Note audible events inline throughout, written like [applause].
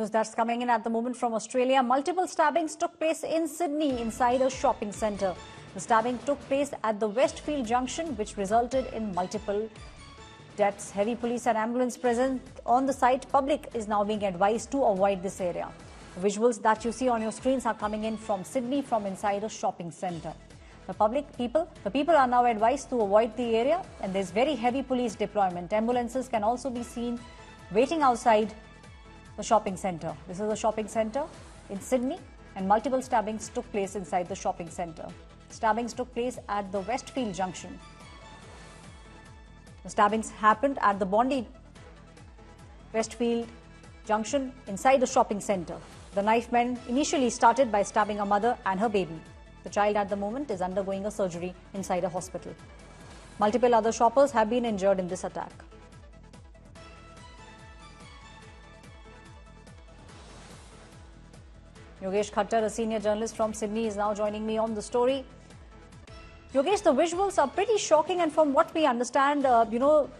News that's coming in at the moment from Australia. Multiple stabbings took place in Sydney inside a shopping centre. The stabbing took place at the Westfield Junction, which resulted in multiple deaths. Heavy police and ambulance present on the site. Public is now being advised to avoid this area. The visuals that you see on your screens are coming in from Sydney from inside a shopping centre. The public people, the people are now advised to avoid the area and there's very heavy police deployment. Ambulances can also be seen waiting outside the shopping centre. This is a shopping centre in Sydney and multiple stabbings took place inside the shopping centre. Stabbings took place at the Westfield Junction. The stabbings happened at the Bondi Westfield Junction inside the shopping centre. The knife men initially started by stabbing a mother and her baby. The child at the moment is undergoing a surgery inside a hospital. Multiple other shoppers have been injured in this attack. Yogesh Khattar, a senior journalist from Sydney, is now joining me on the story. Yogesh, the visuals are pretty shocking, and from what we understand, uh, you know,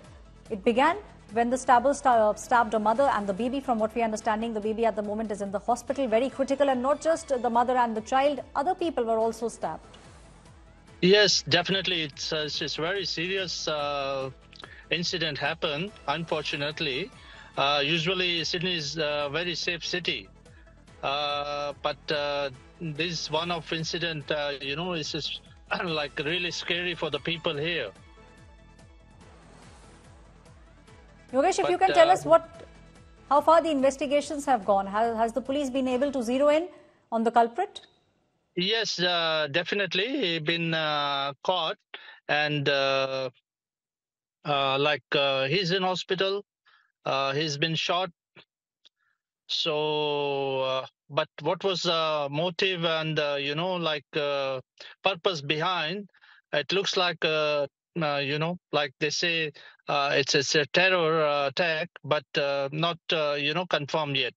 it began when the stabber st stabbed a mother and the baby. From what we are understanding, the baby at the moment is in the hospital, very critical, and not just the mother and the child, other people were also stabbed. Yes, definitely. It's, uh, it's a very serious uh, incident happened, unfortunately. Uh, usually, Sydney is a very safe city. Uh, but uh, this one of incident, uh, you know, is just [laughs] like really scary for the people here. Yogesh, if But, you can tell us what, how far the investigations have gone. Has, has the police been able to zero in on the culprit? Yes, uh, definitely. He been uh, caught, and uh, uh, like uh, he's in hospital. Uh, he's been shot. So, uh, but what was the motive and uh, you know like uh, purpose behind? It looks like uh, uh, you know, like they say, uh, it's it's a terror uh, attack, but uh, not uh, you know confirmed yet.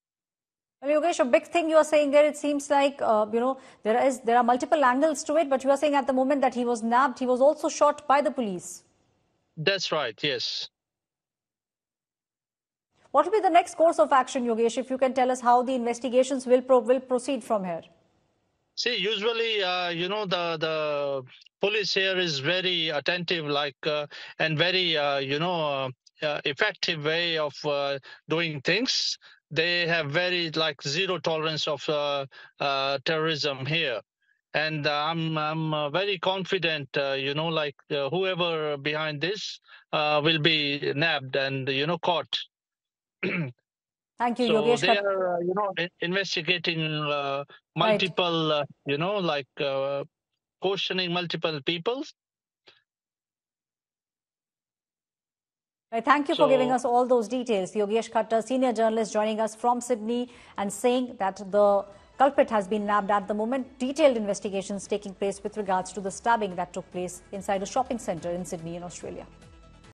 Well, Yogesh, a big thing you are saying there, it seems like, uh, you know, there is there are multiple angles to it, but you are saying at the moment that he was nabbed, he was also shot by the police. That's right. Yes. What will be the next course of action, Yogesh, if you can tell us how the investigations will, pro will proceed from here? See, usually, uh, you know, the the police here is very attentive, like, uh, and very, uh, you know, uh, uh, effective way of uh, doing things. They have very like zero tolerance of terrorism here, and uh, I'm I'm uh, very confident, uh, you know, like whoever behind this will be nabbed and you know caught. Thank you, So Yogesh. they are, uh, you know, investigating uh, multiple, uh, you know, like uh, questioning multiple people. Right, Thank you for giving us all those details. Yogesh Khattar, senior journalist, joining us from Sydney and saying that the culprit has been nabbed at the moment. Detailed investigations taking place with regards to the stabbing that took place inside a shopping centre in Sydney, in Australia.